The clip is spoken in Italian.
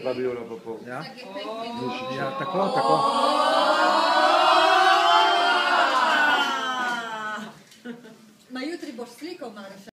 Fabiola Popov. Ja? Takie piękne. Ja, tako, tako. Ma jutri boš sliko, Mariša.